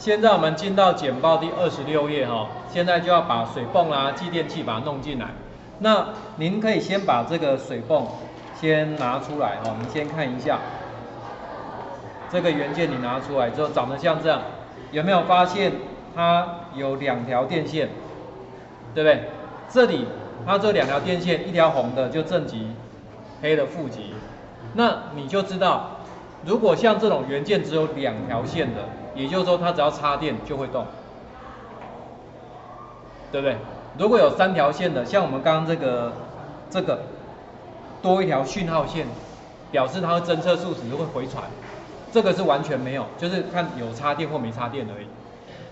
现在我们进到简报第二十六页哈，现在就要把水泵啊、继电器把它弄进来。那您可以先把这个水泵先拿出来哈，你先看一下这个元件，你拿出来之后长得像这样，有没有发现它有两条电线，对不对？这里它这两条电线，一条红的就正极，黑的负极，那你就知道，如果像这种元件只有两条线的。也就是说，它只要插电就会动，对不对？如果有三条线的，像我们刚刚这个这个多一条讯号线，表示它会侦测数值会回传，这个是完全没有，就是看有插电或没插电而已。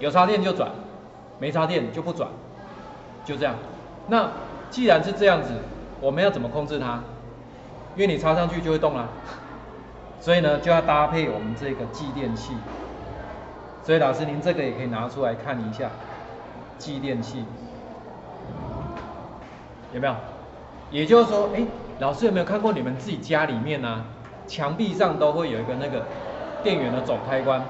有插电就转，没插电就不转，就这样。那既然是这样子，我们要怎么控制它？因为你插上去就会动啦，所以呢就要搭配我们这个继电器。所以老师，您这个也可以拿出来看一下，继电器有没有？也就是说，哎，老师有没有看过你们自己家里面呢？墙壁上都会有一个那个电源的总开关，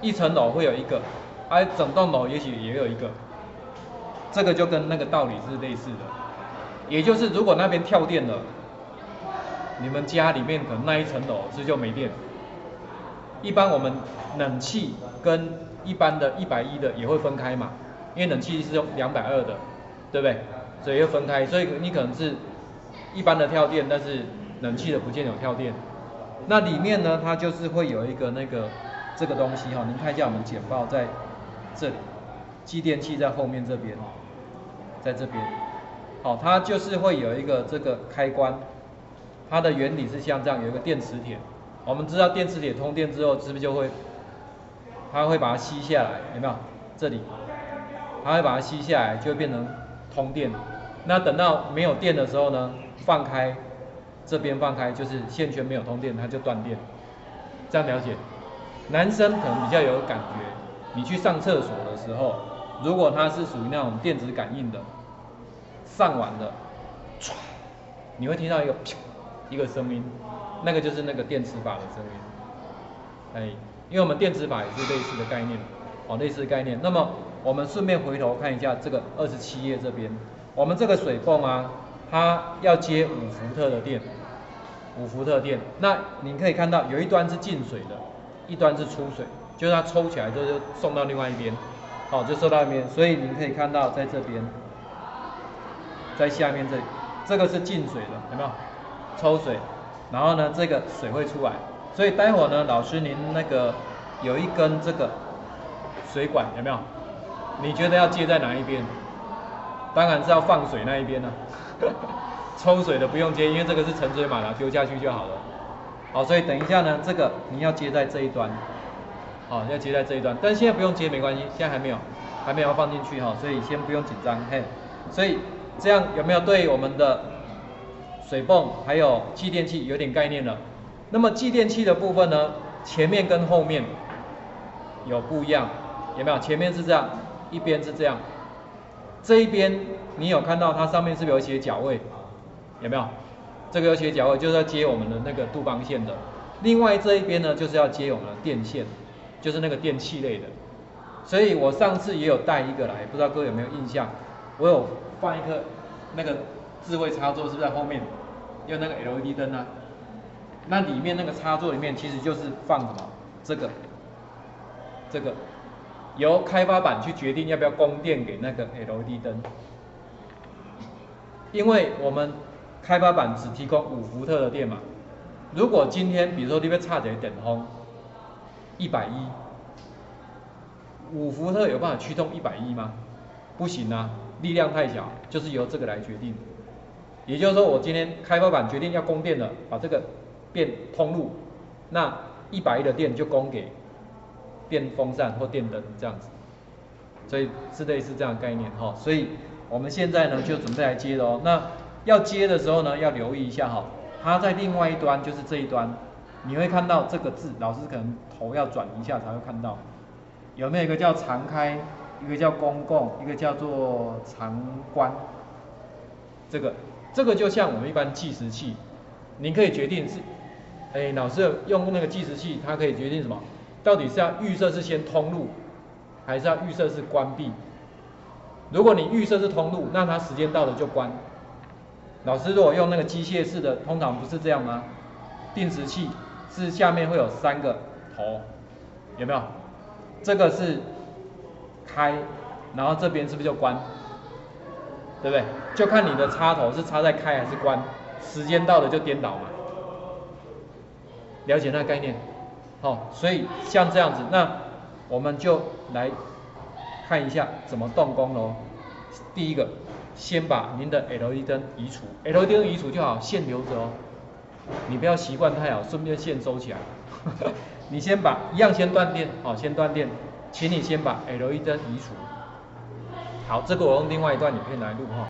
一层楼会有一个，而整栋楼也许也有一个。这个就跟那个道理是类似的，也就是如果那边跳电了，你们家里面可能那一层楼是就没电。一般我们冷气跟一般的一百一的也会分开嘛，因为冷气是用两百二的，对不对？所以要分开，所以你可能是一般的跳电，但是冷气的不见有跳电。那里面呢，它就是会有一个那个这个东西哈，您看一下我们简报在这里，继电器在后面这边，在这边，好，它就是会有一个这个开关，它的原理是像这样，有一个电磁铁。我们知道电磁铁通电之后，是不是就会，它会把它吸下来，有没有？这里，它会把它吸下来，就会变成通电。那等到没有电的时候呢，放开，这边放开，就是线圈没有通电，它就断电。这样了解？男生可能比较有感觉，你去上厕所的时候，如果它是属于那种电子感应的，上完了，你会听到一个 一个声音。那个就是那个电磁法的声音，哎，因为我们电磁法也是类似的概念，哦，类似的概念。那么我们顺便回头看一下这个二十七页这边，我们这个水泵啊，它要接五伏特的电，五伏特电。那你可以看到有一端是进水的，一端是出水，就是它抽起来之后就送到另外一边，好，就收到一边。所以你可以看到在这边，在下面这里，这个是进水的，有没有？抽水。然后呢，这个水会出来，所以待会呢，老师您那个有一根这个水管有没有？你觉得要接在哪一边？当然是要放水那一边呢。抽水的不用接，因为这个是沉水马达，丢下去就好了。好，所以等一下呢，这个你要接在这一端，好，要接在这一端，但现在不用接没关系，现在还没有，还没有放进去哈，所以先不用紧张嘿。所以这样有没有对我们的？水泵还有继电器有点概念了。那么继电器的部分呢，前面跟后面有不一样，有没有？前面是这样，一边是这样。这一边你有看到它上面是不是有写脚位？有没有？这个有写脚位，就是要接我们的那个杜邦线的。另外这一边呢，就是要接我们的电线，就是那个电器类的。所以我上次也有带一个来，不知道各位有没有印象？我有放一个那个。智慧插座是不是在后面？用那个 LED 灯啊？那里面那个插座里面其实就是放什么？这个，这个由开发板去决定要不要供电给那个 LED 灯。因为我们开发板只提供五伏特的电嘛。如果今天比如说这边差点等风，一百一，五伏特有办法驱动一百一吗？不行啊，力量太小，就是由这个来决定。也就是说，我今天开发板决定要供电了，把这个变通路，那一百亿的电就供给电风扇或电灯这样子，所以是类似这样的概念哈。所以我们现在呢就准备来接了哦。那要接的时候呢，要留意一下哈，它在另外一端就是这一端，你会看到这个字，老师可能头要转一下才会看到，有没有一个叫常开，一个叫公共，一个叫做常关，这个。这个就像我们一般计时器，你可以决定是，哎，老师用那个计时器，它可以决定什么？到底是要预设是先通路，还是要预设是关闭？如果你预设是通路，那它时间到了就关。老师如果用那个机械式的，通常不是这样吗？定时器是下面会有三个头，有没有？这个是开，然后这边是不是就关？对不对？就看你的插头是插在开还是关，时间到了就颠倒嘛。了解那概念？好，所以像这样子，那我们就来看一下怎么动工喽。第一个，先把您的 LED 灯移除，LED 灯移除就好，线留着哦。你不要习惯太好，顺便线收起来。你先把一样先断电，好，先断电，请你先把 LED 灯移除。好，这个我用另外一段影片来录哈。